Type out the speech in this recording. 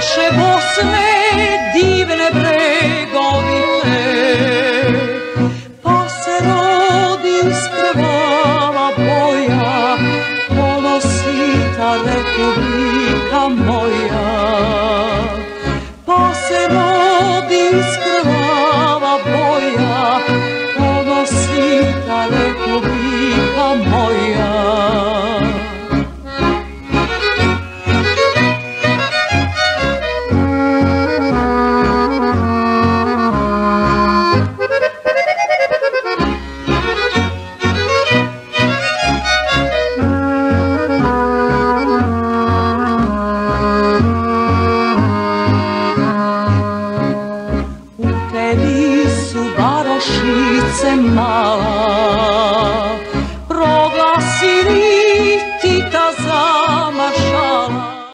naše Bosne divne bregovite Pa se rodi iskrvala boja Ponosita republika moja. Pa se rodi iskrvala boja Ponosita republika su barošice mala